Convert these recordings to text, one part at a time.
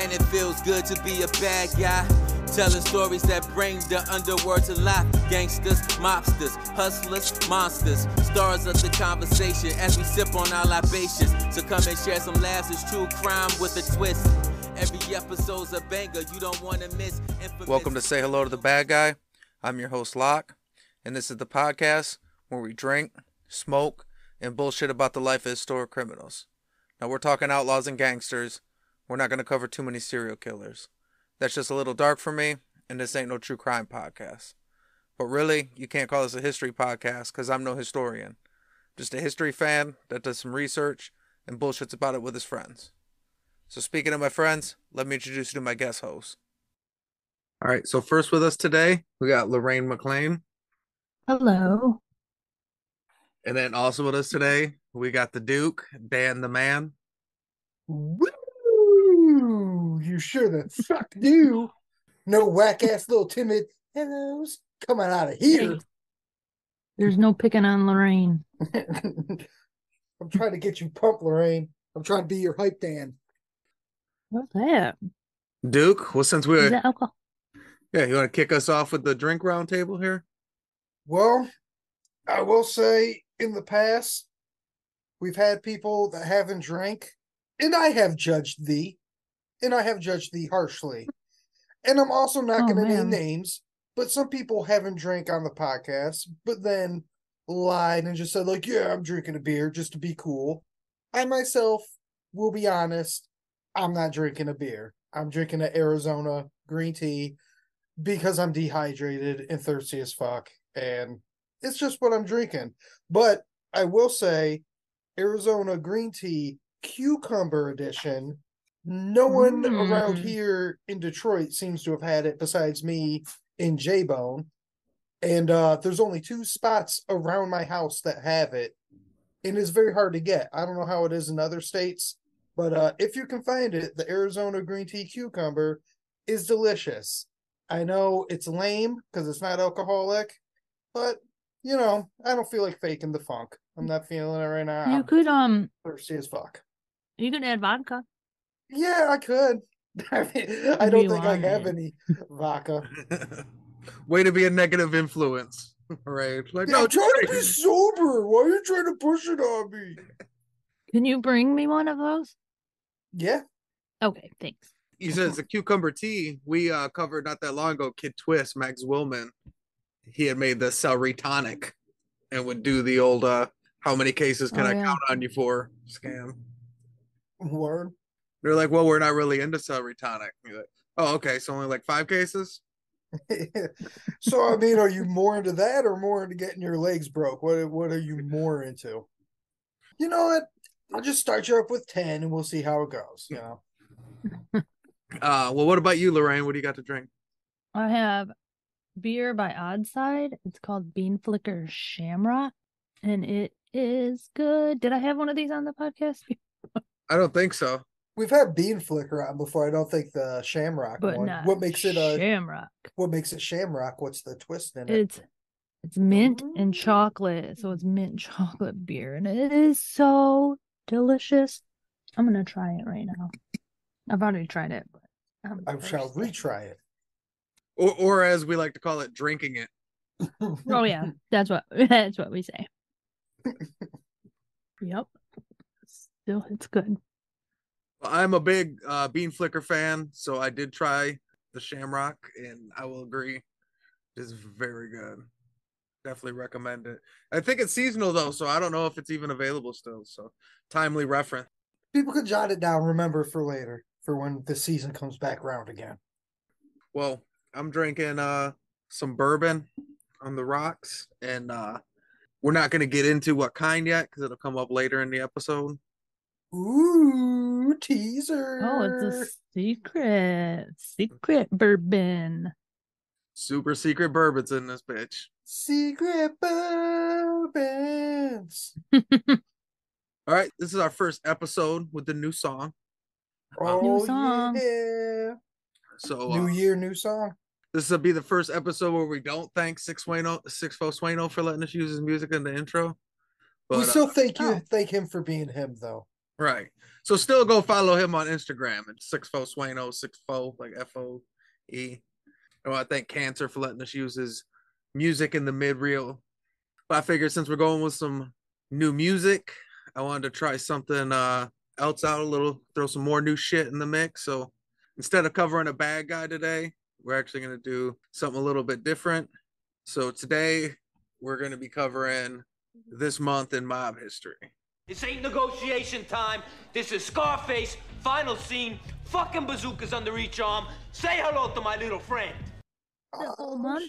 Man, it feels good to be a bad guy. Telling stories that bring the underworld to life. Gangsters, mobsters, hustlers, monsters. Stars of the conversation as we sip on our libations. So come and share some laughs. It's true crime with a twist. Every episode's a banger. You don't want to miss. Infamous- Welcome to Say Hello to the Bad Guy. I'm your host, Lock, and this is the podcast where we drink, smoke, and bullshit about the life of historic criminals. Now, we're talking outlaws and gangsters. We're not going to cover too many serial killers. That's just a little dark for me, and this ain't no true crime podcast. But really, you can't call this a history podcast because I'm no historian. Just a history fan that does some research and bullshits about it with his friends. So, speaking of my friends, let me introduce you to my guest host. All right, so first with us today, we got Lorraine Mclain. Hello. And then also with us today, we got the Duke, Dan the Man. Woo! You sure the fuck do? No whack ass little timid hellos coming out of here. There's no picking on Lorraine. I'm trying to get you pumped, Lorraine. I'm trying to be your hype Dan. What's that? Duke, well, since we're that alcohol? yeah, you want to kick us off with the drink round table here? Well, I will say in the past, we've had people that haven't drank, and I have judged thee, and I have judged thee harshly. And I'm also not Oh, going to name names, but some people haven't drank on the podcast, but then lied and just said, like, yeah, I'm drinking a beer just to be cool. I myself will be honest, I'm not drinking a beer. I'm drinking an Arizona green tea because I'm dehydrated and thirsty as fuck. And it's just what I'm drinking. But I will say, Arizona green tea cucumber edition. No one around Mm. here in Detroit seems to have had it besides me and J Bone. And uh, there's only two spots around my house that have it. And it's very hard to get. I don't know how it is in other states, but uh, if you can find it, the Arizona green tea cucumber is delicious. I know it's lame because it's not alcoholic, but you know, I don't feel like faking the funk. I'm not feeling it right now. You I'm could um thirsty as fuck. you could add vodka. Yeah, I could. I mean, I don't you think I have any vodka. Way to be a negative influence, right? Like, Yeah, no, I'm trying to be sober. Why are you trying to push it on me? Can you bring me one of those? Yeah. Okay, thanks. You said it's a cucumber tea. We uh covered not that long ago. Kid Twist, Max Willman. He had made the celery tonic, and would do the old uh, "How many cases can Oh, I yeah. count on you for?" scam. Word. They're like, "Well, we're not really into celery tonic." You're like, "Oh, okay, so only like five cases." so I mean, are you more into that or more into getting your legs broke? What what are you more into? You know what? I'll just start you up with ten and we'll see how it goes. You know. Uh, well, what about you, Lorraine? What do you got to drink? I have beer by Oddside. It's called Bean Flicker Shamrock, and it is good. Did I have one of these on the podcast? I don't think so. We've had bean flicker on before. I don't think the shamrock But one. not What makes it a Shamrock. what makes it shamrock? What's the twist in it? It's it's mint and mm. chocolate, so it's mint chocolate beer, and it is so delicious. I'm gonna try it right now. I've already tried it, but I'm I shall retry it. Or, or as we like to call it, drinking it. Oh yeah, that's what that's what we say. Yep. Still, it's good. I'm a big uh, Bean Flicker fan, so I did try the Shamrock, and I will agree, it's very good. Definitely recommend it. I think it's seasonal though, so I don't know if it's even available still. So timely reference. People could jot it down, remember for later, for when the season comes back round again. Well, I'm drinking uh some bourbon on the rocks, and uh we're not gonna get into what kind yet because it'll come up later in the episode. Ooh, teaser. Oh, it's a secret, secret bourbon. Super secret bourbons in this bitch. secret bourbons. All right, this is our first episode with the new song. Oh song. yeah. So New uh, year, new song. this will be the first episode where we don't thank Six Wayno, Six Fo Swaino for letting us use his music in the intro. But we uh, still thank you oh. thank him for being him though. Right. So still go follow him on Instagram at six foe Swaino six foe like F O E. I want to thank Cancer for letting us use his music in the mid reel. But I figured since we're going with some new music, I wanted to try something uh else out a little, throw some more new shit in the mix. So instead of covering a bad guy today, we're actually gonna do something a little bit different. So today we're gonna be covering this month in mob history. This ain't negotiation time. This is Scarface, final scene, fucking bazookas under each arm. Say hello to my little friend. The whole Oh, month?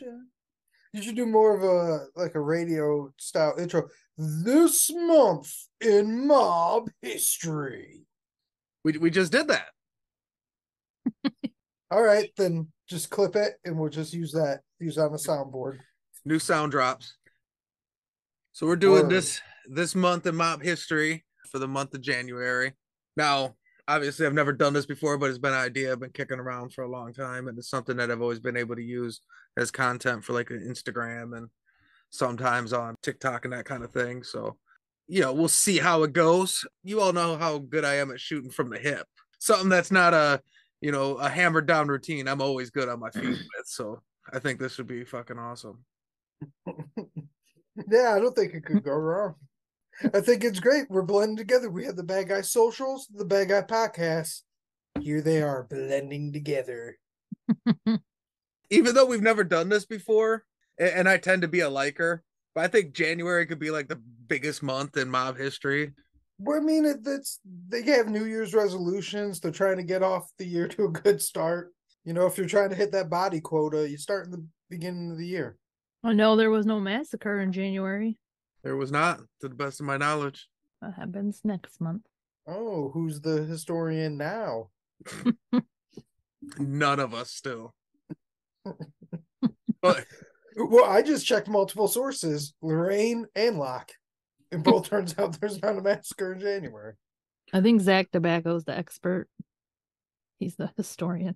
You should do more of a like a radio style intro. This month in mob history. We we just did that. All right, then just clip it and we'll just use that. Use on the soundboard. new sound drops. So we're doing Word. this this month in mob history for the month of January. Now, obviously, I've never done this before, but it's been an idea I've been kicking around for a long time, and it's something that I've always been able to use as content for like Instagram and sometimes on TikTok and that kind of thing. So, you know, we'll see how it goes. You all know how good I am at shooting from the hip. Something that's not a you know a hammered down routine. I'm always good on my feet with. So I think this would be fucking awesome. Yeah, I don't think it could go wrong. I think it's great. We're blending together. We have the Bad Guy Socials, the Bad Guy Podcast. Here they are blending together. even though we've never done this before, and I tend to be a liker, but I think January could be like the biggest month in mob history. Well, I mean, it, it's they have New Year's resolutions. They're trying to get off the year to a good start. You know, if you're trying to hit that body quota, you start in the beginning of the year. Oh, I know there was no massacre in January. There was not, to the best of my knowledge. That happens next month. Oh, who's the historian now? None of us still. but Well, I just checked multiple sources, Lorraine and Lock. And both turns out there's not a massacre in January. I think Zach Tobacco's the expert. He's the historian.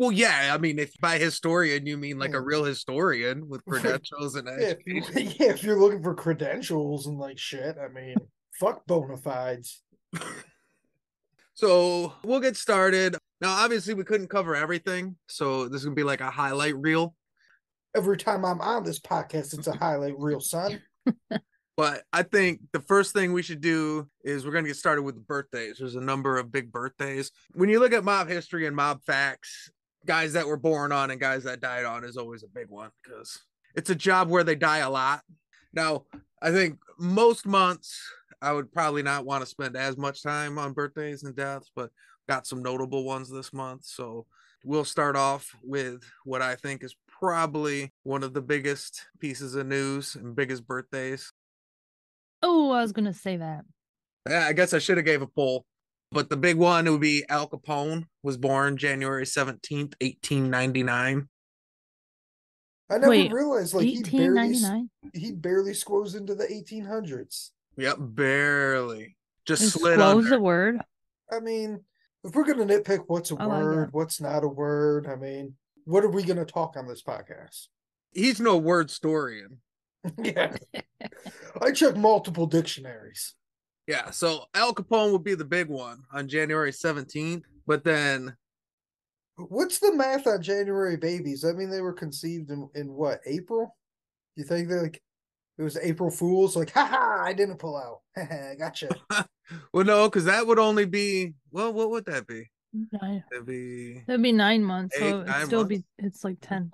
Well, yeah, I mean, if by historian you mean like a hmm. real historian with credentials and Yeah, if, you, yeah, if you're looking for credentials and like shit, I mean, fuck bona fides. So we'll get started. Now, obviously, we couldn't cover everything, so this is gonna be like a highlight reel. Every time I'm on this podcast, it's a highlight reel, son. But I think the first thing we should do is we're going to get started with birthdays. There's a number of big birthdays. When you look at mob history and mob facts, guys that were born on and guys that died on is always a big one because it's a job where they die a lot. Now, I think most months I would probably not want to spend as much time on birthdays and deaths, but got some notable ones this month. So we'll start off with what I think is probably one of the biggest pieces of news and biggest birthdays. Oh, I was gonna say that. Yeah, I guess I should have gave a poll, but the big one would be Al Capone was born January seventeenth, eighteen ninety nine. I never Wait, realized like he barely ninety s- nine. he barely squoze into the 1800s. Yep, barely just Is slid squoze under. a word? I mean, if we're gonna nitpick what's a oh, like word, what's not a word, I mean, what are we gonna talk on this podcast? He's no word storian. yeah, I checked multiple dictionaries. Yeah, so Al Capone would be the big one on January seventeenth, but then What's the math on January babies? I mean, they were conceived in, in what April? You think they like it was April Fools? Like, haha, I didn't pull out. Haha, gotcha. well, no, because that would only be well, what would that be? Nine. It'd be That'd be nine months. Eight, so it'd still months? be it's like ten.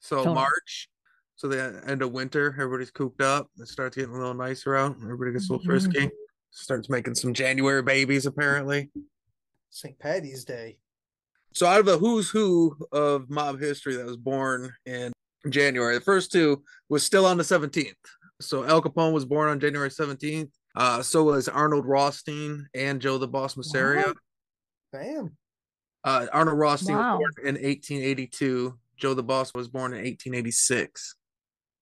so Total. March. So the end of winter, everybody's cooped up. It starts getting a little nicer out. Everybody gets a little Mhm. frisky. Starts making some January babies, apparently. St. Patty's Day. So out of the who's who of mob history that was born in January, the first two was still on the 17th. So Al Capone was born on January 17th. Uh, so was Arnold Rothstein and Joe the Boss Masseria. What? Damn. Uh, Arnold Rothstein Wow. was born in 1882. Joe the Boss was born in 1886.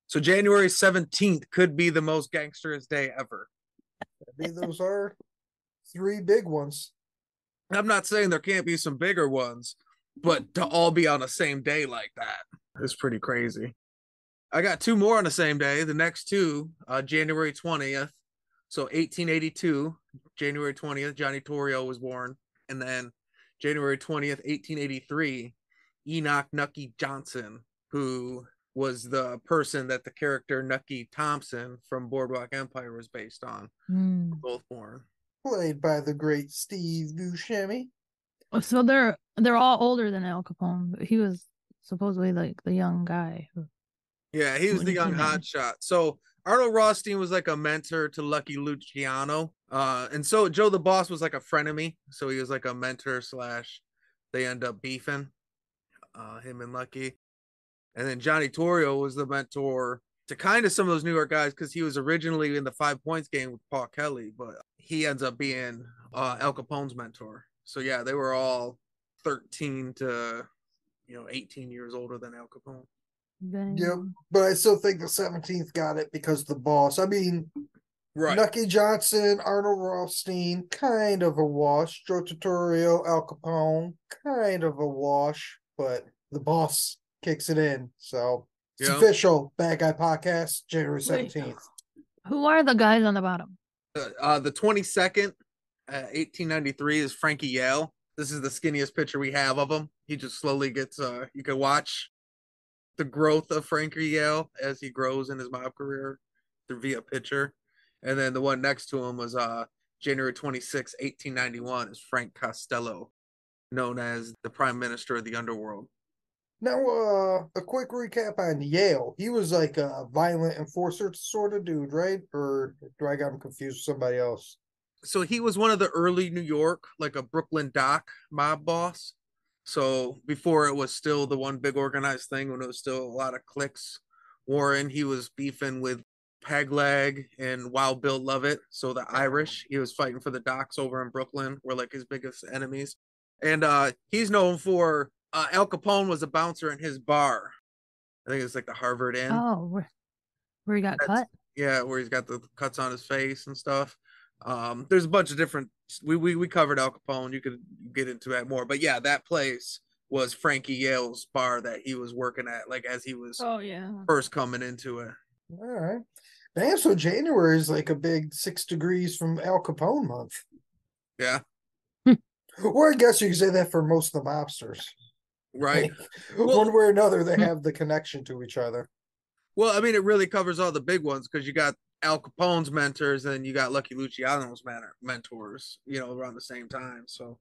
So January 17th could be the most gangsterous day ever. Those are three big ones. I'm not saying there can't be some bigger ones, but to all be on the same day like that is pretty crazy. I got two more on the same day. The next two, uh, January 20th. So 1882, January 20th, Johnny Torrio was born, and then January 20th, 1883, Enoch Nucky Johnson, who was the person that the character Nucky Thompson from Boardwalk Empire was based on. Hmm. Both born. Played by the great Steve Buscemi. Oh, So they're they're all older than Al Capone, but he was supposedly like the young guy. who- Yeah, he was the young came in. hotshot. So Arnold Rothstein was like a mentor to Lucky Luciano. Uh, and so Joe the Boss was like a frenemy. So he was like a mentor slash they end up beefing, uh, him and Lucky. And then Johnny Torrio was the mentor to kind of some of those New York guys because he was originally in the five points game with Paul Kelly, but he ends up being uh, Al Capone's mentor. So yeah, they were all 13 to you know 18 years older than Al Capone. Then Yep. But I still think the 17th got it because the boss. I mean, Right. Nucky Johnson, Arnold Rothstein, kind of a wash. Johnny Torrio, Al Capone, kind of a wash. But the boss kicks it in. So it's Yeah. official. Bad Guy Podcast, January Wait. 17th. Who are the guys on the bottom? Uh, uh, the 22nd, uh, 1893 is Frankie Yale. This is the skinniest picture we have of him. He just slowly gets, uh, you can watch the growth of Frankie Yale as he grows in his mob career through via picture. And then the one next to him was uh, January 26, 1891, is Frank Costello, known as the Prime Minister of the Underworld. Now, uh, a quick recap on Yale. He was like a violent enforcer sort of dude, right? Or do I got him confused with somebody else? so he was one of the early New York, like a Brooklyn dock mob boss. So before it was still the one big organized thing, when it was still a lot of cliques. Warren, he was beefing with Pegleg and Wild Bill Lovett. So the Irish, he was fighting for the docks over in Brooklyn, were like his biggest enemies. And uh he's known for uh Al Capone was a bouncer in his bar. I think it's like the Harvard Inn. Oh, where where he got That's- cut? Yeah, where he's got the cuts on his face and stuff. Um, there's a bunch of different. We we we covered Al Capone. You could get into that more, but yeah, that place was Frankie Yale's bar that he was working at, like as he was Oh yeah. first coming into it. All right. Damn, so January is like a big six degrees from Al Capone month. Yeah, Or I guess you could say that for most of the mobsters. Right. Well- One way or another, they have the connection to each other. Well, I mean, it really covers all the big ones because you got Al Capone's mentors and you got Lucky Luciano's man- mentors, you know, around the same time. So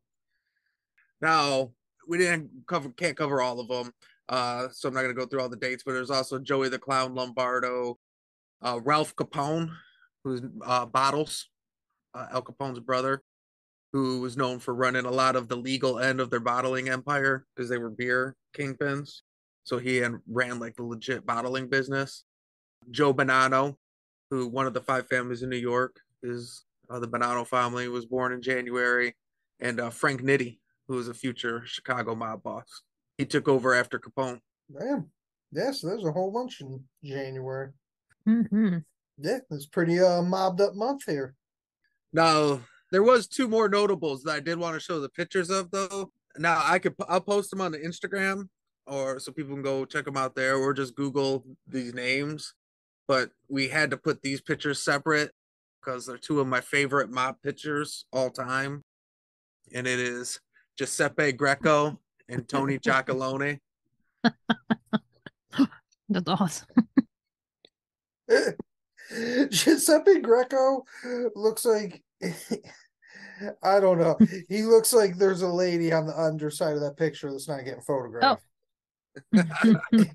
now we didn't cover, can't cover all of them. Uh, so I'm not gonna go through all the dates, but there's also Joey the Clown Lombardo, uh, Ralph Capone, who's uh, Bottles, uh, Al Capone's brother, who was known for running a lot of the legal end of their bottling empire because they were beer kingpins. So he and ran like the legit bottling business. Joe Bonanno, who one of the five families in New York is uh, the Bonanno family, was born in January, and uh, Frank Nitti, who is a future Chicago mob boss. He took over after Capone. Damn. Yeah, so there's a whole bunch in January. hmm Yeah, it's pretty uh mobbed up month here. Now there was two more notables that I did want to show the pictures of though. Now I could I'll post them on the Instagram or so people can go check them out there or just Google these names. But we had to put these pictures separate because they're two of my favorite mob pictures all time. And it is Giuseppe Greco and Tony Giacalone. That's awesome. Giuseppe Greco looks like I don't know. He looks like there's a lady on the underside of that picture that's not getting photographed. and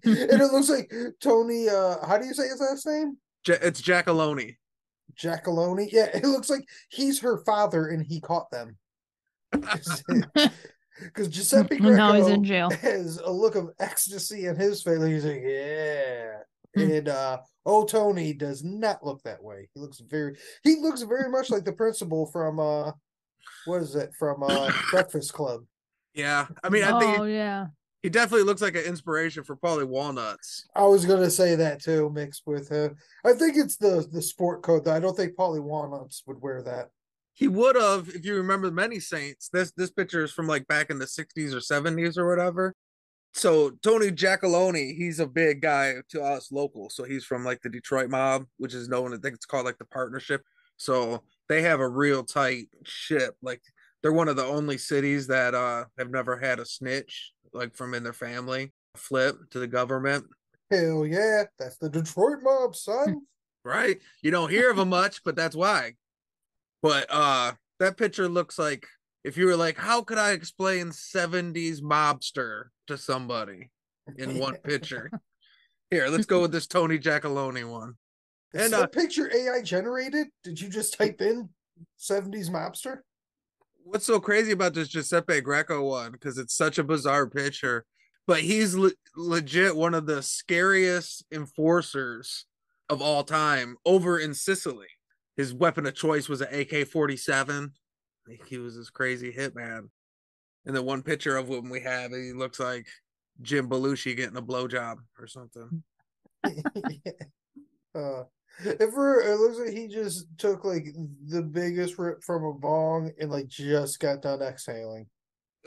it looks like Tony uh how do you say his last name? Ja- it's Giacalone. Jackaloni. Yeah, it looks like he's her father and he caught them. Because Giuseppe And now he's in jail. has a look of ecstasy in his face. He's like, yeah. Hmm. And uh oh Tony does not look that way. He looks very he looks very much like the principal from uh what is it from uh Breakfast Club. Yeah. I mean, I think oh he, yeah. he definitely looks like an inspiration for Paulie Walnuts. I was gonna say that too, mixed with uh I think it's the the sport coat though. I don't think Paulie Walnuts would wear that. He would have, if you remember Many Saints. This this picture is from like back in the 60s or 70s or whatever. So Tony Giacalone, he's a big guy to us local. So he's from like the Detroit mob, which is known, I think it's called like the partnership. So they have a real tight ship. Like they're one of the only cities that uh have never had a snitch like from in their family flip to the government. Hell yeah, that's the Detroit mob, son. Right? You don't hear of them much, but that's why. But uh that picture looks like if you were like, how could I explain 70s mobster to somebody in one picture? Here, let's go with this Tony Giacalone one. Is And, that uh, picture AI generated? Did you just type in 70s mobster? what's so crazy about this Giuseppe Greco one because it's such a bizarre picture, but he's le- legit one of the scariest enforcers of all time over in Sicily. His weapon of choice was an AK 47. He was this crazy hitman. And the one picture of him we have, he looks like Jim Belushi getting a blowjob or something. uh, if we're, it looks like he just took like the biggest rip from a bong and like just got done exhaling.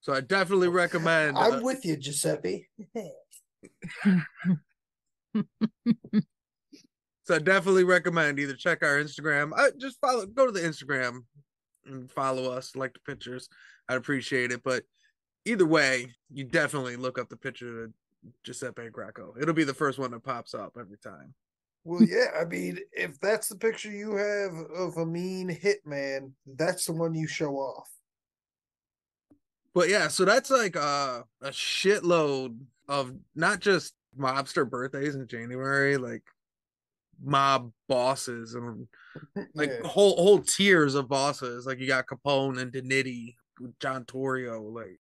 so I definitely recommend. I'm uh, with you, Giuseppe. So I definitely recommend either check our Instagram. I just follow go to the Instagram and follow us, like the pictures. I'd appreciate it. But either way, you definitely look up the picture of Giuseppe Greco. It'll be the first one that pops up every time. Well, yeah, I mean, if that's the picture you have of a mean hitman, that's the one you show off. But yeah, so that's like uh, a shitload of not just mobster birthdays in January, like mob bosses and like Yeah. whole whole tiers of bosses. Like you got Capone and Denitti, John Torrio, like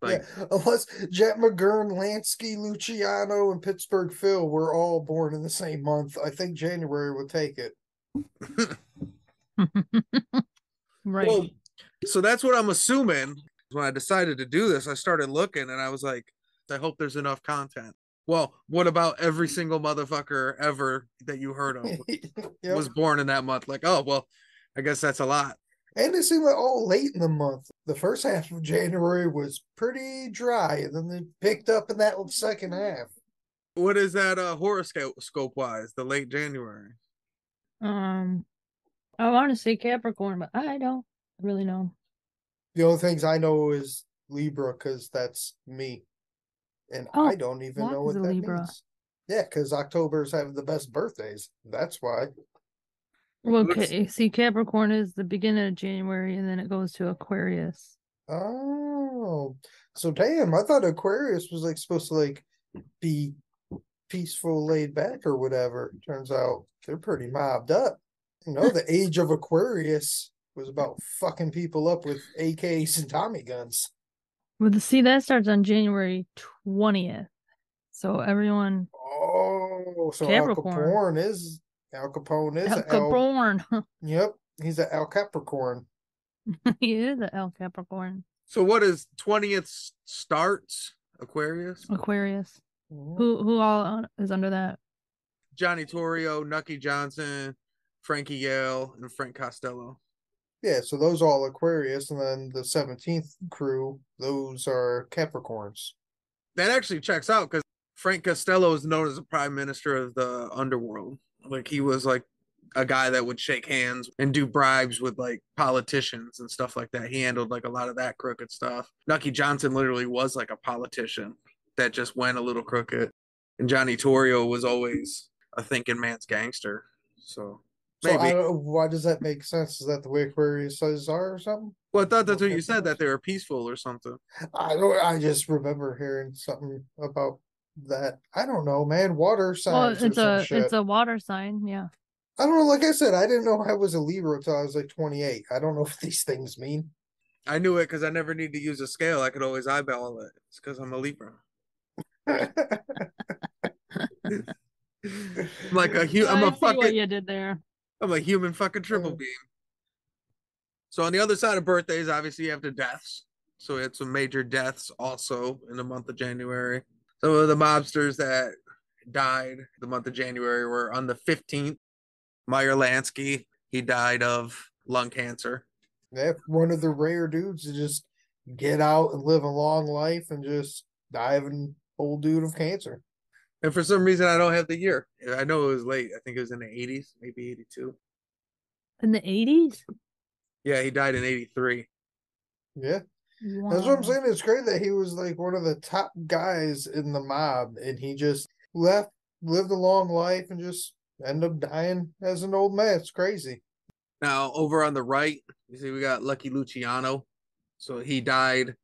like yeah, unless Jack McGurn, Lansky, Luciano, and Pittsburgh Phil were all born in the same month, I think January would take it. right. Well, so that's what I'm assuming. When I decided to do this, I started looking and I was like, I hope there's enough content. Well, what about every single motherfucker ever that you heard of Yep. was born in that month? Like, oh, well, I guess that's a lot. And it seemed like all late in the month. The first half of January was pretty dry, and then they picked up in that second half. What is that uh horoscope wise? The late January. um, I want to say Capricorn, but I don't really know. The only things I know is Libra because that's me, and Oh, I don't even know what a that Libra. means. Yeah, because October's have the best birthdays. That's why. Well, Looks- okay, see, Capricorn is the beginning of January, and then it goes to Aquarius. Oh, so damn! I thought Aquarius was like supposed to like be peaceful, laid back, or whatever. Turns out they're pretty mobbed up. You know, the age of Aquarius was about fucking people up with AKs and Tommy guns. Well, the, see, that starts on January twentieth. So everyone, Oh, so Al Capone is Al Capone is El a Al, Capricorn, Yep, he's an Al Capricorn. he is a El Capricorn, So what is 20th starts? Aquarius? Aquarius. Mhm. Who who all is under that? Johnny Torrio, Nucky Johnson, Frankie Yale, and Frank Costello. Yeah, so those all Aquarius, and then the seventeenth crew, those are Capricorns. That actually checks out because Frank Costello is known as the prime minister of the underworld. Like he was like a guy that would shake hands and do bribes with like politicians and stuff like that. He handled like a lot of that crooked stuff. Nucky Johnson literally was like a politician that just went a little crooked. And Johnny Torrio was always a thinking man's gangster. So So I don't, why does that make sense? Is that the way Aquarius says are or something? Well, I thought that's what you said that they were peaceful or something. I don't. I just remember hearing something about that. I don't know, man. Water Well, signs or it's a shit. it's a water sign. Yeah. I don't know. Like I said, I didn't know I was a Libra until I was like 28. I don't know what these things mean. I knew it because I never need to use a scale. I could always eyeball it. It's because I'm a Libra. I'm like a huge. I'm I a see what you did there. I'm a human fucking triple beam. So on the other side of birthdays, obviously you have the deaths. So we had some major deaths also in the month of January. Some of the mobsters that died the month of January were on the 15th. Meyer Lansky, he died of lung cancer. That's one of the rare dudes to just get out and live a long life and just die of an old dude of cancer. And for some reason, I don't have the year. I know it was late. I think it was in the 80s, maybe 82. In the eighties? Yeah, he died in 83. Yeah. That's what I'm saying. It's great that he was like one of the top guys in the mob and he just left, lived a long life and just ended up dying as an old man. It's crazy. Now, over on the right, you see we got Lucky Luciano. So he died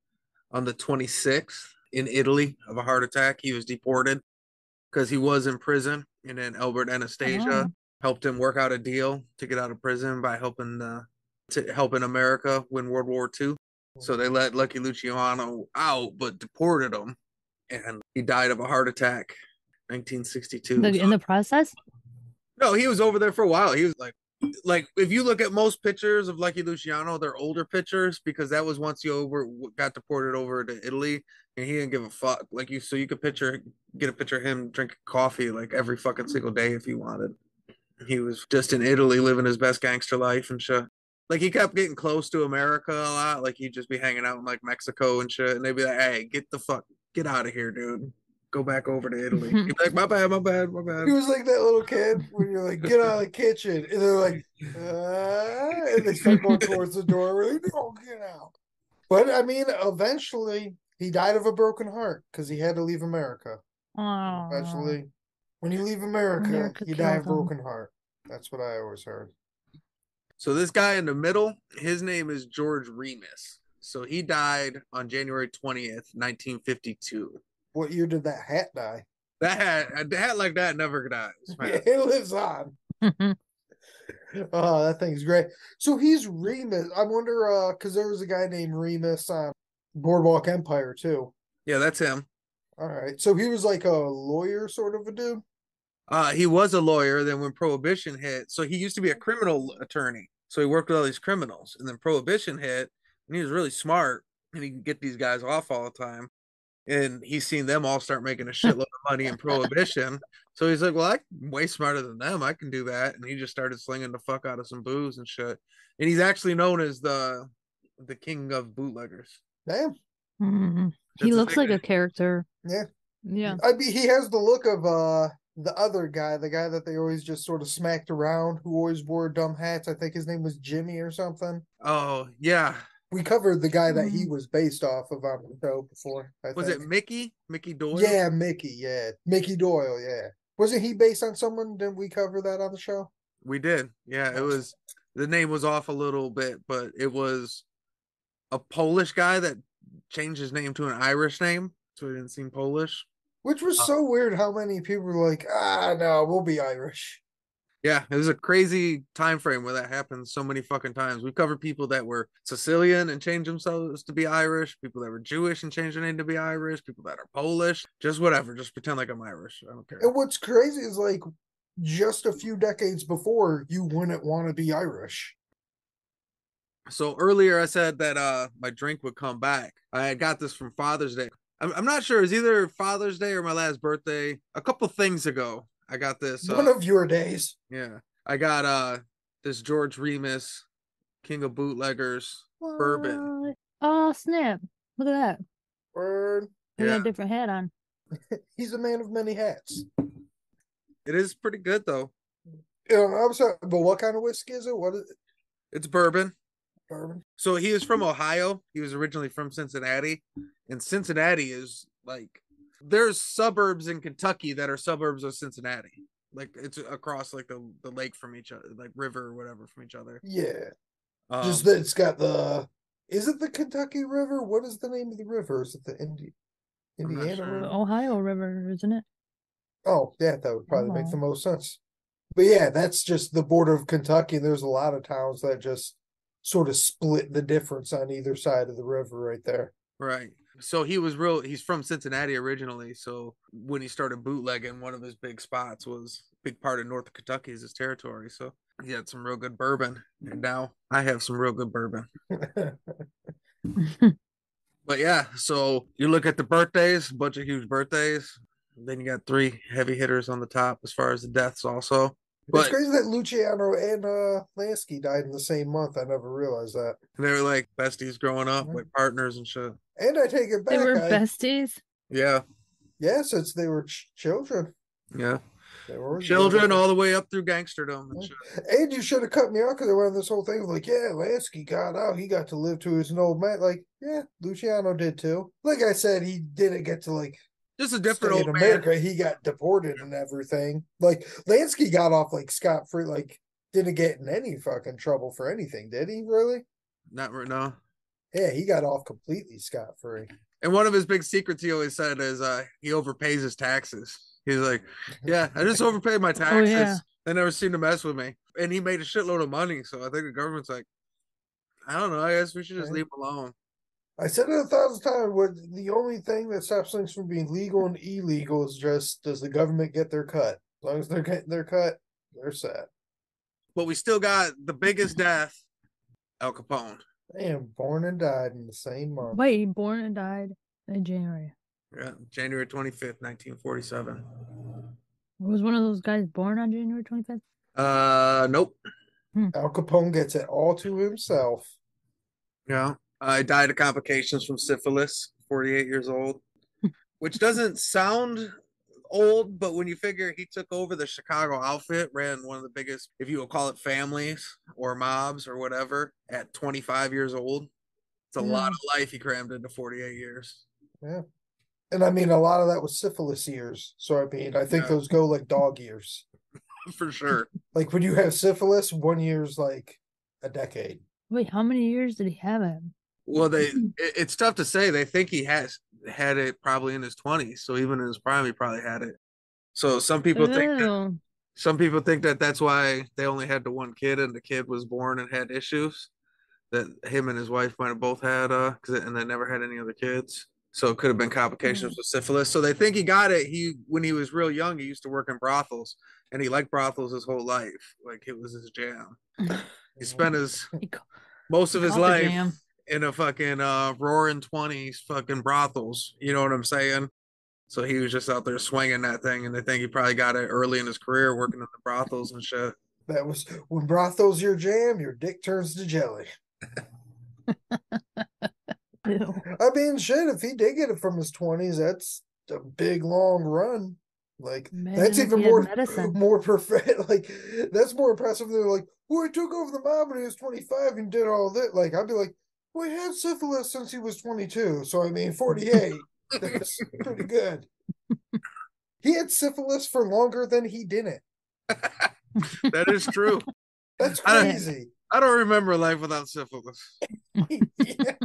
on the 26th in Italy of a heart attack. He was deported because he was in prison. And then Albert Anastasia Oh. helped him work out a deal to get out of prison by helping uh, to helping America win World War II. So they let Lucky Luciano out, but deported him, and he died of a heart attack, 1962. The- in the process? No, he was over there for a while. He was like, like if you look at most pictures of Lucky Luciano, they're older pictures because that was once he over got deported over to Italy, and he didn't give a fuck. Like you, so you could picture get a picture of him drinking coffee like every fucking single day if he wanted. He was just in Italy living his best gangster life and shit. Like he kept getting close to America a lot. Like he'd just be hanging out in like Mexico and shit, and they'd be like, "Hey, get the fuck, get out of here, dude. Go back over to Italy." He'd be like, "My bad, my bad, my bad." He was like that little kid when you're like, get out of the kitchen. And they're like, uh, and they start going towards the door. We're like, no, get out. But I mean, eventually he died of a broken heart because he had to leave America. Oh. Eventually, when you leave America, America you die of a broken heart. That's what I always heard. So this guy in the middle, his name is George Remus. So he died on January 20th, 1952. What year did that hat die? That hat, a hat like that never dies. man. it lives on. Oh, that thing's great. So he's Remus. I wonder, uh, because there was a guy named Remus on Boardwalk Empire too. Yeah, that's him. All right. So he was like a lawyer sort of a dude. Uh, he was a lawyer. Then when Prohibition hit, so he used to be a criminal attorney. So he worked with all these criminals, and then Prohibition hit, and he was really smart, and he could get these guys off all the time. And he's seen them all start making a shitload of money in Prohibition. So he's like, "Well, I'm way smarter than them. I can do that." And he just started slinging the fuck out of some booze and shit. And he's actually known as the the king of bootleggers. Damn. Mhm. He looks like a character. Yeah. Yeah. I mean, he has the look of uh the other guy, the guy that they always just sort of smacked around, who always wore dumb hats. I think his name was Jimmy or something. Oh yeah, We covered the guy that Mm-hmm. he was based off of on the show before. I was it. Mickey? Mickey Doyle? Yeah, Mickey. Yeah, Mickey Doyle. Yeah, wasn't he based on someone? Didn't we cover that on the show? we did. Yeah, it was. The name was off a little bit, but it was a Polish guy that changed his name to an Irish name, so he didn't seem Polish. Which was Uh, so weird. How many people were like, ah, no, we'll be Irish. Yeah, it was a crazy time frame where that happened so many fucking times. We've covered people that were Sicilian and changed themselves to be Irish, people that were Jewish and changed their name to be Irish, people that are Polish, just whatever, just pretend like I'm Irish. I don't care. And what's crazy is like, just a few decades before, you wouldn't want to be Irish. So earlier I said that uh my drink would come back. I had got this from Father's Day. I'm, I'm not sure. It's either Father's Day or my last birthday. A couple things ago, I got this. One Uh, of your days. yeah, I got uh this George Remus, King of Bootleggers bourbon. Oh snap! Look at that. Word. He got Yeah, a different hat on. He's a man of many hats. it is pretty good though. You know, I'm sorry, but what kind of whiskey is it? What is it? It's bourbon. Bourbon. So he is from Ohio. He was originally from Cincinnati, and Cincinnati is like there's suburbs in Kentucky that are suburbs of Cincinnati. Like it's across like the, the lake from each other, like river or whatever from each other. Yeah. Um, Just that it's got the. Is it the Kentucky River? What is the name of the river? Is it the Indi- Indiana sure. River? Ohio River, isn't it? Oh, yeah, that would probably make Oh. the most sense. But yeah, that's just the border of Kentucky. And there's a lot of towns that just sort of split the difference on either side of the river right there. right. So he was real. He's from Cincinnati originally. So when he started bootlegging, one of his big spots was a big part of North Kentucky is his territory. So he had some real good bourbon, and now I have some real good bourbon. But yeah, so you look at the birthdays, bunch of huge birthdays. Then you got three heavy hitters on the top as far as the deaths also. It's crazy that Luciano and uh Lansky died in the same month. I never realized that. And they were like besties growing up, Mhm. like partners and shit. And I take it back. They were I, besties. Yeah. Yeah, since they were ch- children. Yeah. They were Children all the way up through gangsterdom and shit. And you should have cut me off because I went on this whole thing of like, yeah, Lansky got out. He got to live to his old man. Like, yeah, Luciano did too. Like I said, he didn't get to like Just a stay different in old man. America. He got deported and everything. Like Lansky got off like scot free. Like didn't get in any fucking trouble for anything, did he? Really? Not right now. Yeah, he got off completely scot free. And one of his big secrets he always said is uh he overpays his taxes. He's like, Yeah, I just overpaid my taxes. yeah. They never seem to mess with me. And he made a shitload of money. So I think the government's like, I don't know, I guess we should just Okay. leave him alone. I said it a thousand times. What the only thing that stops things from being legal and illegal is just does the government get their cut? As long as they're getting their cut, they're set. But we still got the biggest death, Al Capone. Damn, born and died in the same month. Wait, he born and died in January. Yeah, January 25th, 1947. Was one of those guys born on January 25th? Uh, nope. Al Capone gets it all to himself. Yeah. I died of complications from syphilis, 48 years old, which doesn't sound old, but when you figure he took over the Chicago outfit, ran one of the biggest, if you will call it families or mobs or whatever, at 25 years old, it's a hmm. lot of life he crammed into 48 years. Yeah. And I mean, a lot of that was syphilis years. So I mean, I think Yeah. those go like dog years. For sure. Like when you have syphilis, one year's like a decade. Wait, how many years did he have it? Well, they it, it's tough to say. They think he has had it probably in his 20s, so even in his prime, he probably had it. So some people think that some people think that that's why they only had the one kid and the kid was born and had issues that him and his wife might have both had uh 'cause and they never had any other kids. So it could have been complications with syphilis. So they think he got it. He when he was real young he used to work in brothels and he liked brothels his whole life. Like it was his jam. He spent his most of his life. In a fucking uh roaring 20s fucking brothels you know what i'm saying so he was just out there swinging that thing and they think he probably got it early in his career working in the brothels and shit That was when brothel's your jam, your dick turns to jelly. I mean, shit, if he did get it from his twenties, that's a big long run. Like that's even more medicine. more perfect. Like that's more impressive than like, well, he took over the mob when he was twenty five and did all that. Like I'd be like, well, he had syphilis since he was twenty two. So I mean, forty eight. that's pretty good. He had syphilis for longer than he didn't. that is true That's I crazy. i don't remember life without syphilis yeah,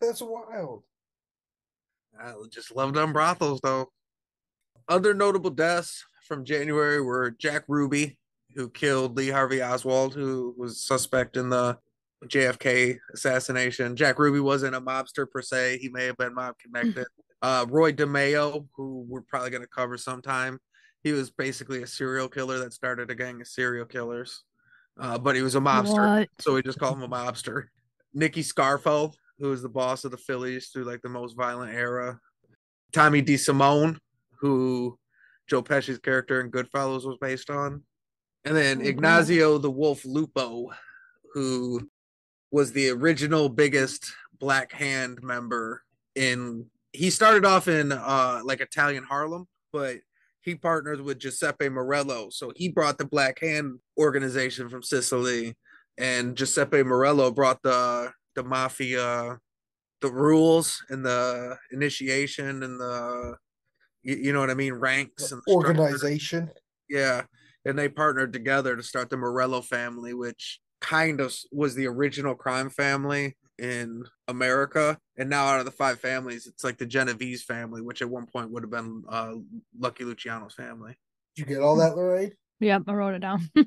that's wild. i just love them brothels though other notable deaths from january were jack ruby who killed lee harvey oswald who was suspect in the jfk assassination jack ruby wasn't a mobster per se he may have been mob connected uh roy demeo who we're probably going to cover sometime he was basically a serial killer that started a gang of serial killers uh, but he was a mobster What? so we just call him a mobster. Nicky Scarfo, who was the boss of the Phillies through like the most violent era. Tommy DeSimone, who Joe Pesci's character in Goodfellas was based on. And then Oh. Ignazio the Wolf Lupo, who was the original biggest Black Hand member in he started off in uh like Italian Harlem, but he partnered with Giuseppe Morello. So he brought the Black Hand organization from Sicily, and Giuseppe Morello brought the the mafia, the rules and the initiation and the you, you know what I mean ranks and structure. Organization. Yeah, and they partnered together to start the Morello family, which kind of was the original crime family in America. And now out of the five families, it's like the Genovese family, which at one point would have been uh, Lucky Luciano's family. Did you get all that, Lorraine? Yep, I wrote it down.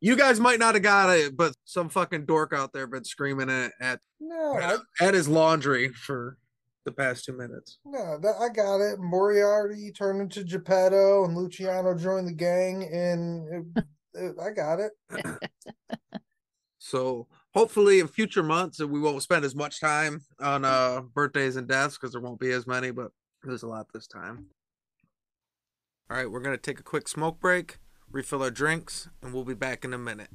You guys might not have got it, but some fucking dork out there been screaming it at No, I, at his laundry for the past two minutes. no, that, I got it. Moriarty turned into Geppetto, and Luciano joined the gang, and it, it, I got it. So hopefully in future months we won't spend as much time on uh birthdays and deaths because there won't be as many, but there's a lot this time. All right, we're gonna take a quick smoke break, refill our drinks, and we'll be back in a minute.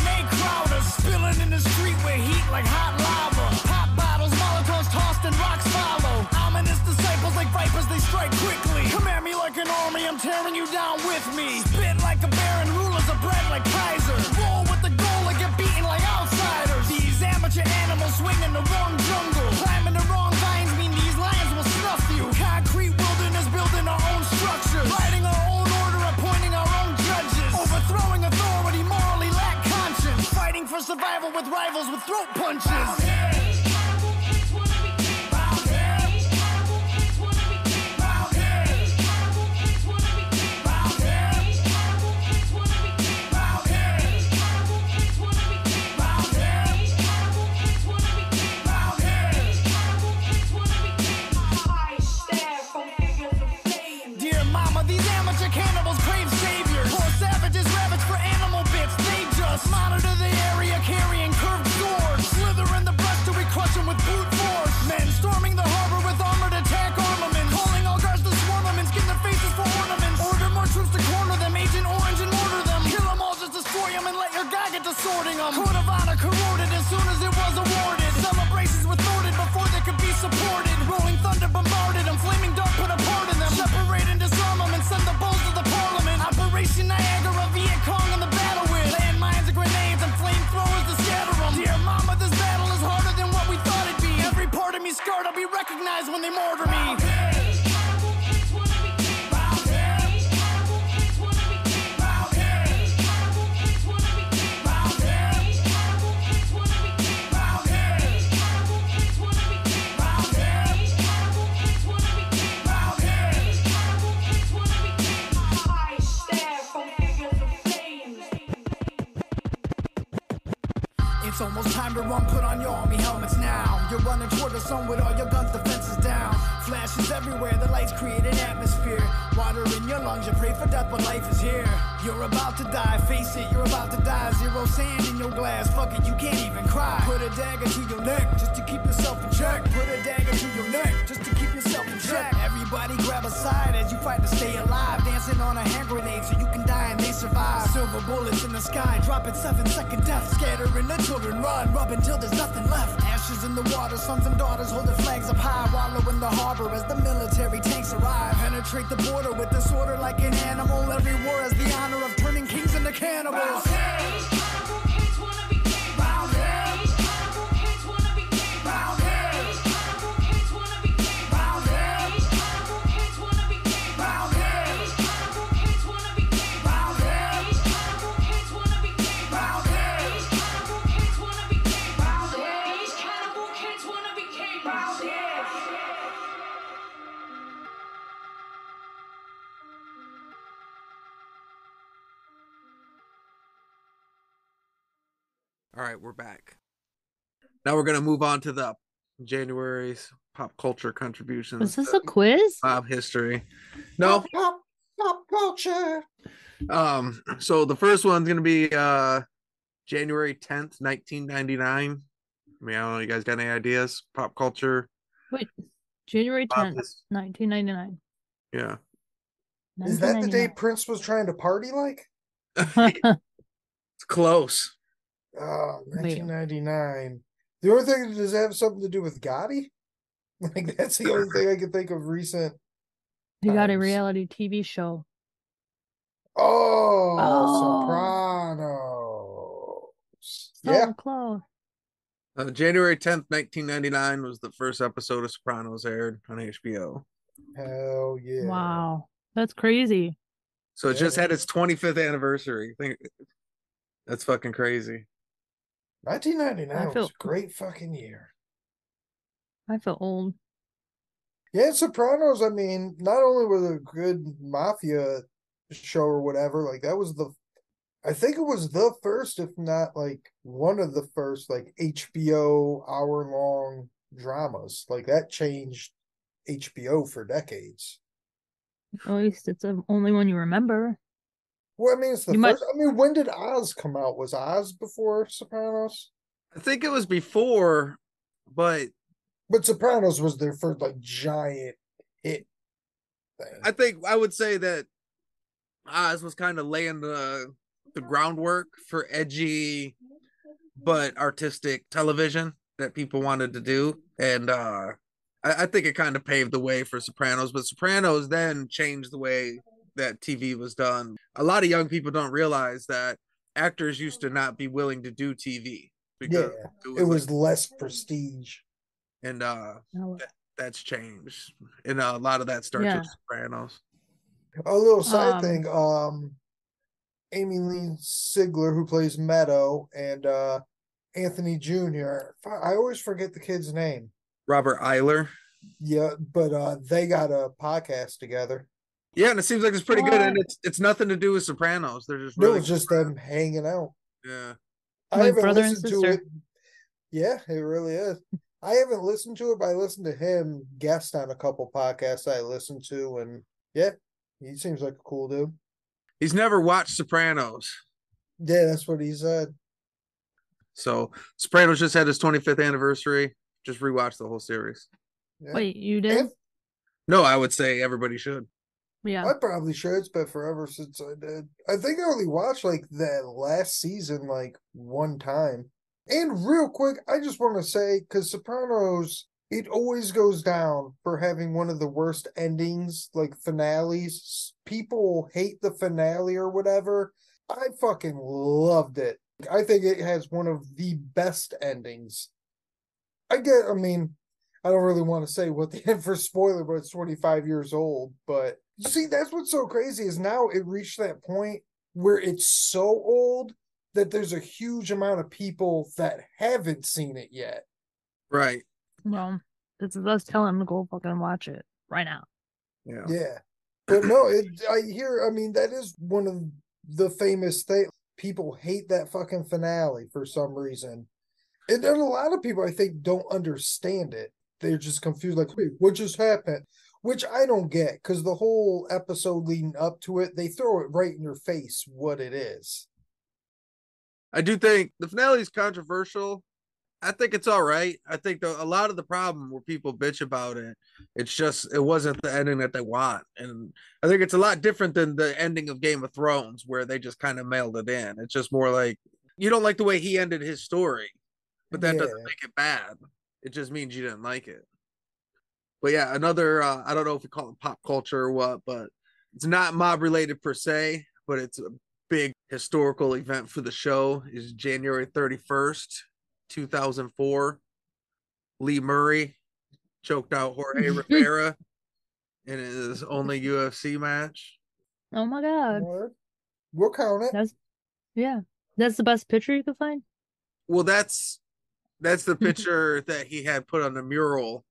They crowd us. Spilling in the street with heat like hot lava. Pop bottles, molotovs tossed and rocks follow. Ominous disciples like vipers, they strike quickly. Come at me like an army, I'm tearing you down with me. Spit like a baron, rulers are bred like Kaiser. Roll with the goal and get beaten like outsiders. These amateur animals swing in the wrong survival with rivals with throat punches. Daughters holding flags up high. Wallow in the harbor as the military tanks arrive. Penetrate the border with disorder like an animal. Every war has the honor of turning kings into cannibals. Now we're gonna move on to the January's pop culture contributions. Was this a quiz? Pop history? No. Pop, pop, pop culture. Um. So the first one's gonna be uh January tenth, nineteen ninety nine. I mean, I don't know. You guys got any ideas? Pop culture. Wait, January 10th, his- 1999. yeah. Is that the day Prince was trying to party like? it's close. Oh, Wait. 1999. The only thing does it have something to do with Gotti? Like that's the only thing I can think of recent. You got a reality TV show. Oh, Oh. Sopranos. So Yeah, close. Uh, January tenth, nineteen ninety nine was the first episode of Sopranos aired on HBO. hell yeah. Wow. That's crazy. So it Yeah. just had its twenty fifth anniversary. Think that's fucking crazy. 1999 I was a great fucking year. I feel old. Yeah, Sopranos. I mean, not only was it a good mafia show or whatever, like that was the, I think it was the first, if not like one of the first, like HBO hour long dramas. Like that changed HBO for decades. At least it's the only one you remember. Well, I mean, it's the You might- first. I mean, when did Oz come out? Was Oz before Sopranos? I think it was before, but But Sopranos was their first like giant hit thing. I think I would say that Oz was kind of laying the the groundwork for edgy but artistic television that people wanted to do, and uh, I, I think it kind of paved the way for Sopranos. But Sopranos then changed the way that TV was done. A lot of young people don't realize that actors used to not be willing to do TV Yeah, it was like- less prestige. and uh No, that's changed and uh, a lot of that starts Yeah. with sopranos A little side Um, thing. Um, Jamie-Lynn Sigler, who plays Meadow, and uh, Anthony Jr. I always forget the kid's name. Robert Iler Yeah, but uh, they got a podcast together. Yeah and it seems like it's pretty good and it's it's nothing to do with sopranos they're just It really was just them hanging out. yeah I Like haven't brother and listened to sister. it. Yeah, it really is. I haven't listened to it, but I listened to him guest on a couple podcasts I listened to, and yeah, he seems like a cool dude. he's never watched sopranos Yeah, that's what he said. so sopranos just had his 25th anniversary just rewatch the whole series Yeah. Wait, you did? And no i would say everybody should Yeah. I probably should. It's been forever since I did. I think I only watched like that last season like one time. And real quick, I just want to say because Sopranos, it always goes down for having one of the worst endings, like finales. People hate the finale or whatever. I fucking loved it. I think it has one of the best endings. I get, I mean, I don't really want to say what the end for spoiler, but it's 25 years old. But see, that's what's so crazy is now it reached that point where it's so old that there's a huge amount of people that haven't seen it yet. right Well, this is us telling him to go fucking watch it right now. yeah Yeah. But no, it I hear I mean that is one of the famous things. People hate that fucking finale for some reason. And then a lot of people I think don't understand it. They're just confused, like, wait, what just happened? Which I don't get, because the whole episode leading up to it, they throw it right in your face what it is. I do think the finale is controversial. I think it's all right. I think the, a lot of the problem where people bitch about it, it's just it wasn't the ending that they want, and I think it's a lot different than the ending of Game of Thrones where they just kind of mailed it in. It's just more like you don't like the way he ended his story, but that doesn't make it bad. It just means you didn't like it. But yeah, another uh, I don't know if we call it pop culture or what, but it's not mob related per se, but it's a big historical event for the show is January 31st, 2004. Lee Murray choked out Jorge Rivera in his only UFC match. Oh my god. We'll count it. That's yeah. That's the best picture you could find. Well, that's that's the picture that he had put on the mural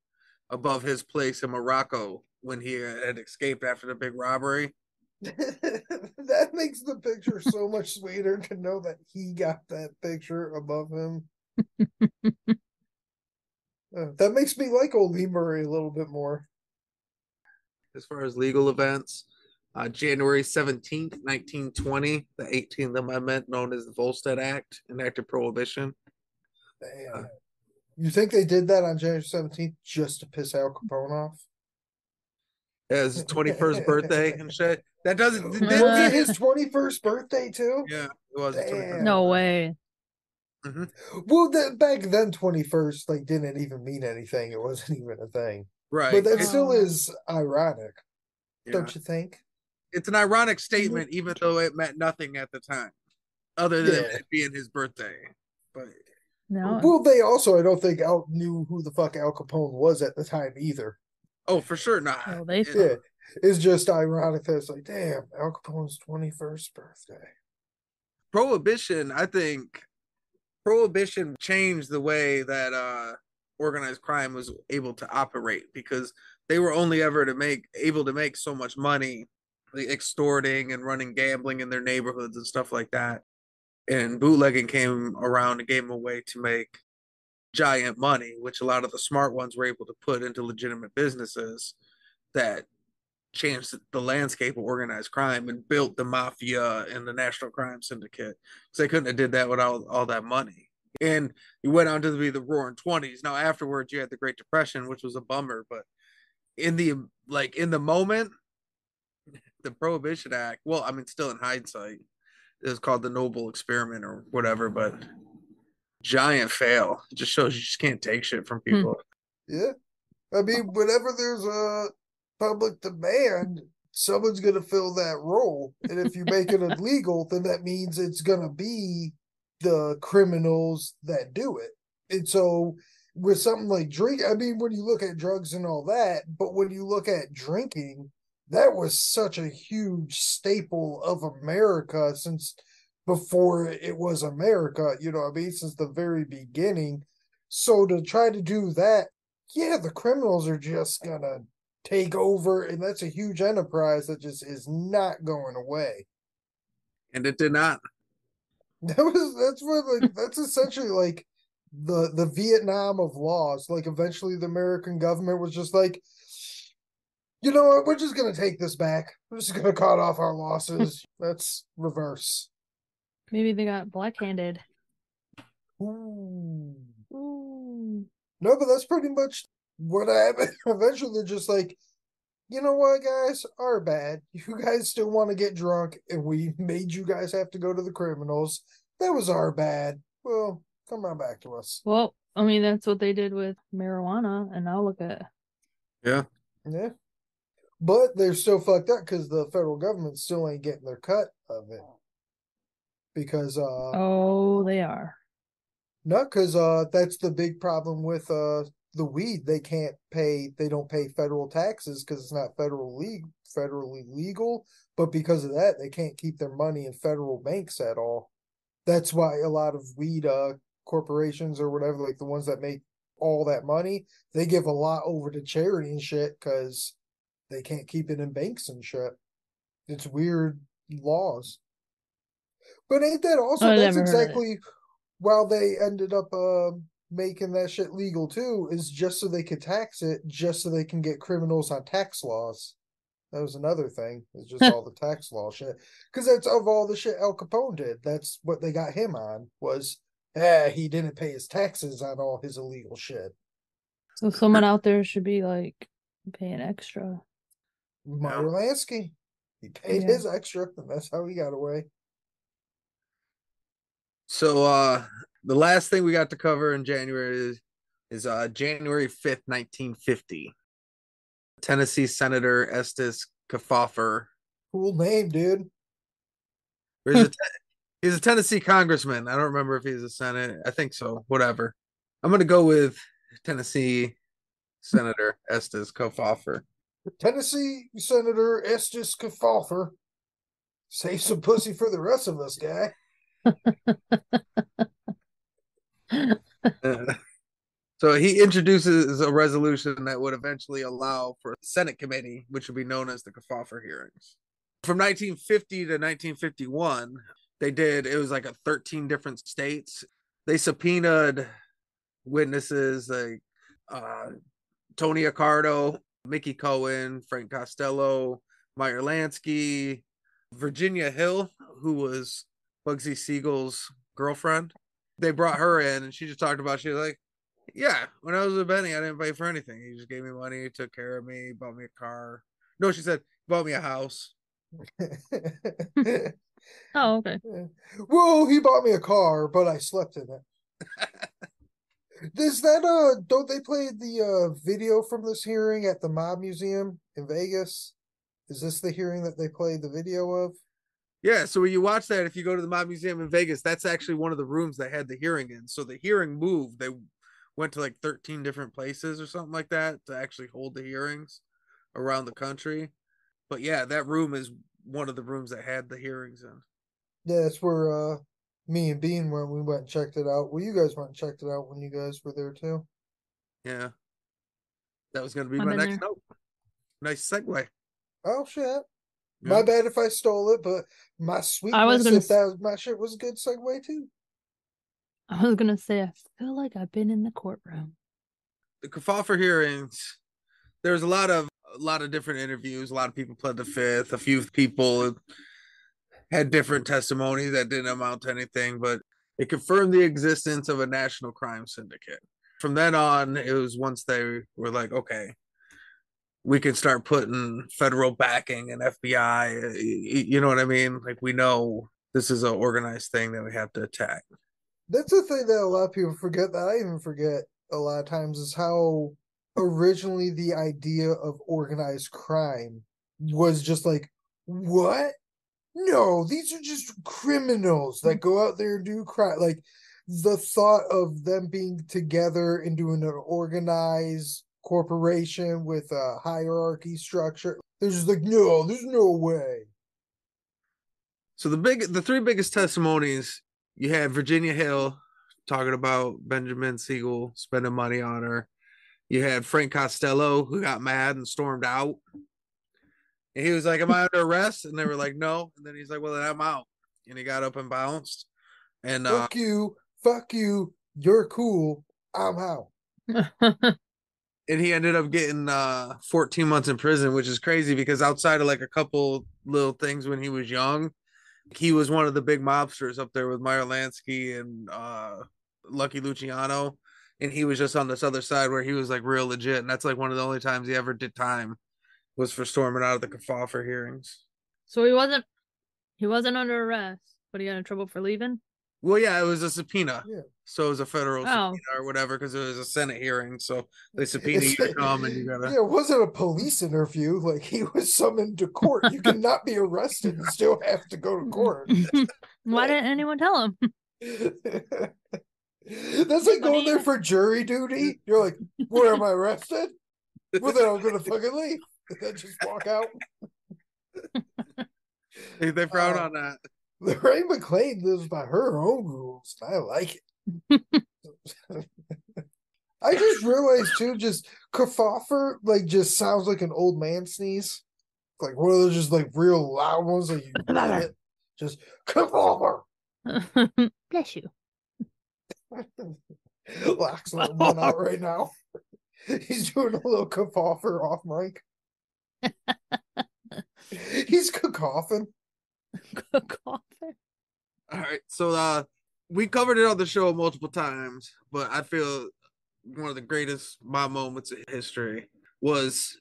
above his place in Morocco when he had escaped after the big robbery. that makes the picture so much sweeter to know that he got that picture above him. Uh, that makes me like old Lee Murray a little bit more. as far as legal events. Uh, January 17th, 1920, the 18th Amendment, known as the Volstead Act, enacted prohibition. Damn. You think they did that on January 17th just to piss Al Capone off? As his 21st birthday and shit. That doesn't. Was didn't it his 21st birthday too? yeah, it was. his 21st. Damn. No way. Mm-hmm. Well, that, back then, 21st like didn't even mean anything. It wasn't even a thing. Right. But that It's, still is ironic, yeah. don't you think? it's an ironic statement, even though it meant nothing at the time, other than Yeah. it being his birthday. But No. Well, they also, I don't think Al knew who the fuck Al Capone was at the time either. oh, for sure not. Oh, they- It- Yeah, it's just ironic that it's like, damn, Al Capone's 21st birthday. prohibition i think prohibition changed the way that uh organized crime was able to operate because they were only ever to make able to make so much money like extorting and running gambling in their neighborhoods and stuff like that and bootlegging came around and gave them a way to make giant money which a lot of the smart ones were able to put into legitimate businesses that changed the landscape of organized crime and built the mafia and the national crime syndicate because they couldn't have did that without all that money and you went on to be the roaring 20s now afterwards you had the great depression which was a bummer but in the like in the moment the Prohibition Act. Well, I mean, still in hindsight, it was called the Noble Experiment or whatever, but mm-hmm. giant fail. It just shows you just can't take shit from hmm. people. Yeah. I mean, whenever there's a public demand, someone's going to fill that role. And if you make it illegal, then that means it's going to be the criminals that do it. And so, with something like drink, I mean, when you look at drugs and all that, but when you look at drinking, that was such a huge staple of America since before it was America, you know I mean, since the very beginning. So to try to do that, yeah, the criminals are just gonna take over, and that's a huge enterprise that just is not going away. And it did not. That was that's what like that's essentially like the the Vietnam of laws. Like eventually the American government was just like, you know what, we're just gonna take this back. We're just gonna cut off our losses. Let's reverse. Maybe they got black-handed. Ooh. Ooh. No, but that's pretty much what happened. Eventually, they're just like, you know what, guys, our bad. You guys still want to get drunk, and we made you guys have to go to the criminals. That was our bad. Well, come on back to us. Well, I mean, that's what they did with marijuana, and now look at Yeah. Yeah. But they're still fucked up because the federal government still ain't getting their cut of it. Because uh oh, they are. No, because uh, that's the big problem with uh the weed. They can't pay. They don't pay federal taxes because it's not federal league federally legal. But because of that, they can't keep their money in federal banks at all. That's why a lot of weed uh corporations or whatever, like the ones that make all that money, they give a lot over to charity and shit because they can't keep it in banks and shit. It's weird laws. But ain't that also I that's never heard of it. exactly while they ended up uh, making that shit legal too, is just so they could tax it, just so they can get criminals on tax laws. That was another thing. It's just all the tax law shit. Because that's of all the shit Al Capone did. That's what they got him on was eh, he didn't pay his taxes on all his illegal shit. So someone out there should be like paying extra. Meyer Lansky. He paid Yeah. his extra, and that's how he got away. So uh the last thing we got to cover in January is, is uh January 5th, 1950. Tennessee Senator Estes Kefauver. Cool name, dude. He's a, he's a Tennessee congressman. I don't remember if he's a senate. I think so. Whatever. I'm gonna go with Tennessee Senator Estes Kefauver. Tennessee Senator Estes Kefauver. Save some pussy for the rest of us, guy. So he introduces a resolution that would eventually allow for a Senate committee, which would be known as the Kefauver hearings. From 1950 to 1951, they did it was like a 13 different states. They subpoenaed witnesses like uh, Tony Accardo, Mickey Cohen, Frank Costello, Meyer Lansky, Virginia Hill, who was Bugsy Siegel's girlfriend. They brought her in and she just talked about she was like, Yeah, when I was with Benny, I didn't pay for anything. He just gave me money, took care of me, bought me a car. No, she said, bought me a house. Oh, okay. Well, he bought me a car, but I slept in it. Does that uh don't they play the uh video from this hearing at the Mob Museum in Vegas? Is this the hearing that they played the video of? Yeah, so when you watch that, if you go to the Mob Museum in Vegas, that's actually one of the rooms they had the hearing in. So the hearing moved. They went to like 13 different places or something like that to actually hold the hearings around the country. But yeah, that room is one of the rooms that had the hearings in. Yeah, that's where uh me and Bean went. We went and checked it out. Well, you guys went and checked it out when you guys were there too. Yeah. That was going to be I've my next there. note. Nice segue. Oh shit. Yeah. My bad if I stole it, but my sweetness was gonna if that was my shit was a good segue too. I was gonna say I feel like I've been in the courtroom. the Kefauver hearings, there was a lot of a lot of different interviews. A lot of people pled the fifth. A few people had different testimony that didn't amount to anything, but it confirmed the existence of a national crime syndicate. From then on, it was once they were like, okay, we can start putting federal backing and FBI. You know what I mean? Like we know this is an organized thing that we have to attack. That's the thing that a lot of people forget that I even forget a lot of times is how originally the idea of organized crime was just like, what? No, these are just criminals that mm. go out there and do crime. Like the thought of them being together and doing an organized corporation with a hierarchy structure. They're just like, no, there's no way. So the big, the three biggest testimonies you had Virginia Hill talking about Benjamin Siegel spending money on her. You had Frank Costello who got mad and stormed out. And he was like, "Am I under arrest?" And they were like, "No." And then he's like, "Well, then I'm out." And he got up and bounced. And uh, Fuck you, fuck you, you're cool, I'm out. and he ended up getting uh 14 months in prison which is crazy because outside of like a couple little things when he was young he was one of the big mobsters up there with Meyer Lansky and uh Lucky Luciano and he was just on this other side where he was like real legit and that's like one of the only times he ever did time was for storming out of the Kefauver hearings so he wasn't he wasn't under arrest, but he got in trouble for leaving. well yeah it was a subpoena Yeah. so it was a federal Oh. subpoena or whatever because it was a senate hearing so they subpoena you to come and you gotta Yeah, it wasn't a police interview. Like he was summoned to court. You cannot be arrested and still have to go to court. Why didn't anyone tell him? That's like going there for jury duty. You're like, where am I arrested? Well, then I'm gonna fucking leave. And then just walk out. they, they frown Uh, on that Lorraine Mclain lives by her own rules. and I like it. I just realized too, just Kafoffer like just sounds like an old man sneeze. Like one of those just like real loud ones that you get just Kafoffer. Bless you. Locks letting one out right now. He's doing a little Kafoffer off mic. He's coughing. Coffin. All right. So uh we covered it on the show multiple times, but I feel one of the greatest mob moments in history was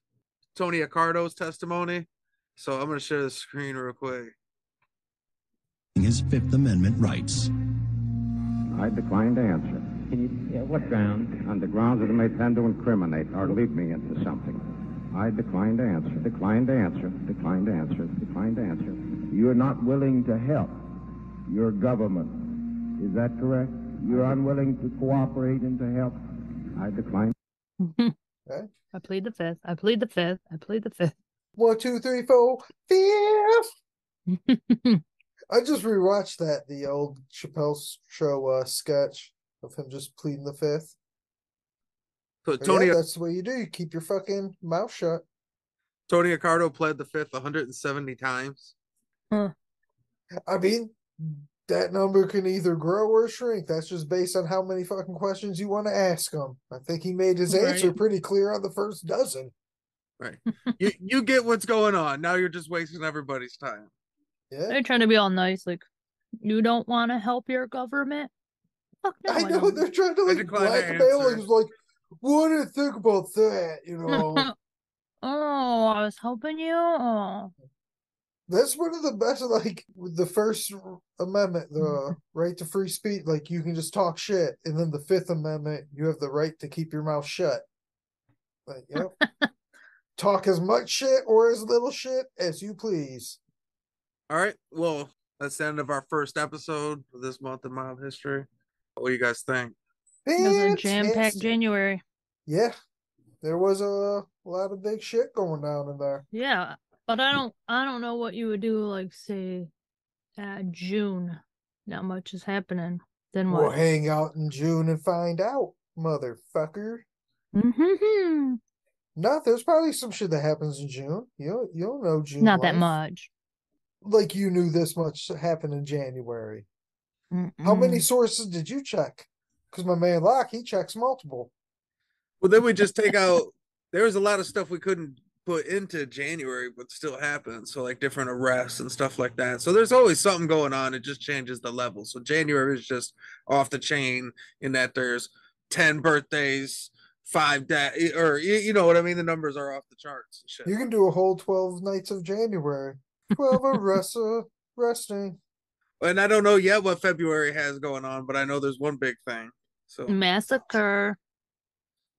Tony Accardo's testimony. So I'm gonna share the screen real quick. his Fifth Amendment rights. I decline to answer. Can you, yeah, what ground? On the grounds that it may tend to incriminate or lead me into something. I decline to answer. Decline to answer. Decline to answer. Decline to answer. You're not willing to help your government. Is that correct? You're unwilling to cooperate and to help? I decline. I plead the fifth. I plead the fifth. I plead the fifth. One, two, three, four, fifth. I just rewatched that the old Chappelle show uh, sketch of him just pleading the fifth. So But Tony yeah, that's the way you do. You keep your fucking mouth shut. Tony Accardo pled the fifth 170 times. Hmm. I mean, that number can either grow or shrink. That's just based on how many fucking questions you want to ask him. I think he made his answer Right. pretty clear on the first dozen. Right. you you get what's going on. Now you're just wasting everybody's time. Yeah, They're trying to be all nice, like you don't want to help your government. Fuck no, I know don't. they're trying to like blackmail. He's like, "What do you think about that?" You know, oh, I was helping you. Oh, that's one of the best. Like with the First Amendment, the mm-hmm. right to free speech. Like you can just talk shit, and then the Fifth Amendment, you have the right to keep your mouth shut. Like, yep. talk as much shit or as little shit as you please. All right. Well, that's the end of our first episode for this month in mob history. What do you guys think? It was a jam-packed January. Yeah, there was a lot of big shit going down in there. Yeah, but I don't. I don't know what you would do. Like say, at June, not much is happening. Then what? We'll hang out in June and find out, motherfucker. Mm-hmm. No, there's probably some shit that happens in June. You you don't know June. Not that much. Like you knew this much happened in January. How many sources did you check? Because my man Lock, he checks multiple. Well, then we just take out. There was a lot of stuff we couldn't put into January, but still happened. So like different arrests and stuff like that. So there's always something going on. It just changes the level. So January is just off the chain in that there's ten birthdays, five da- or you, you know what I mean. The numbers are off the charts and shit. You can do a whole twelve nights of January. Twelve of rest, uh, resting. And I don't know yet what February has going on, but I know there's one big thing. So Massacre.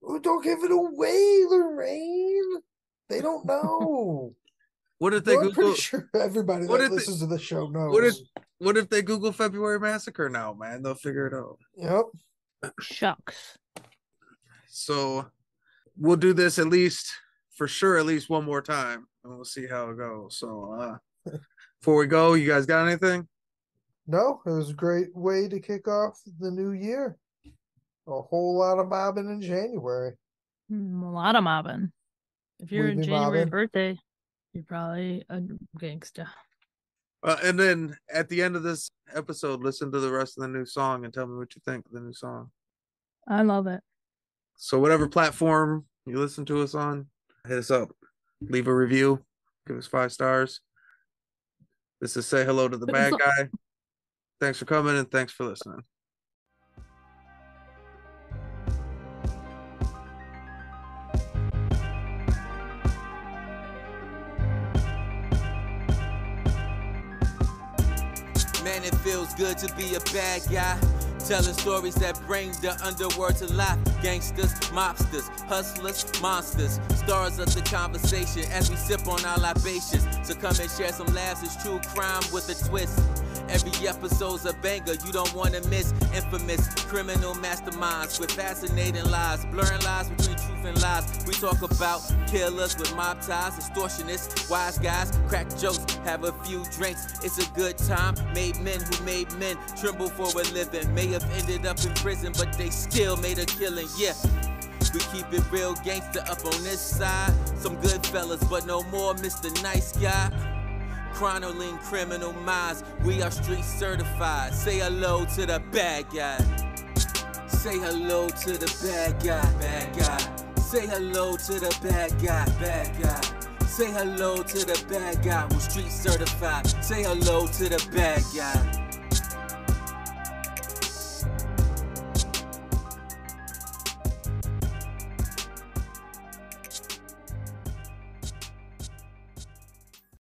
Oh, don't give it away, Lorraine. They don't know. what if they Well, I'm Google? pretty sure everybody what that if they- listens to the show knows. What if what if they Google February massacre now, man? They'll figure it out. Yep. Shucks. So we'll do this at least for sure, at least one more time, and we'll see how it goes. So uh before we go, you guys got anything? No, it was a great way to kick off the new year. A whole lot of mobbing in January. Mm, A lot of mobbing. If you're We a January mobbing? birthday, you're probably a gangsta. Uh, and then at the end of this episode, listen to the rest of the new song and tell me what you think of the new song. I love it. So whatever platform you listen to us on, hit us up. Leave a review. Give us five stars. This is say hello to the bad guy. Thanks for coming and thanks for listening. Feels good to be a bad guy. Telling stories that bring the underworld to life. Gangsters, mobsters, hustlers, monsters. Stars of the conversation as we sip on our libations. So come and share some laughs. It's true crime with a twist. Every episode's a banger you don't want to miss. Infamous criminal masterminds with fascinating lies, blurring lines between truth and lies. We talk about killers with mob ties, extortionists, wise guys, crack jokes, have a few drinks. It's a good time. Made men who made men tremble for a living. May have ended up in prison, but they still made a killing. Yeah. We keep it real gangster up on this side. Some good fellas, but no more Mr. Nice Guy. Chronoline criminal minds, we are street certified. Say hello to the bad guy. Say hello to the bad guy, bad guy. Say hello to the bad guy, bad guy. Say hello to the bad guy who's street certified. Say hello to the bad guy.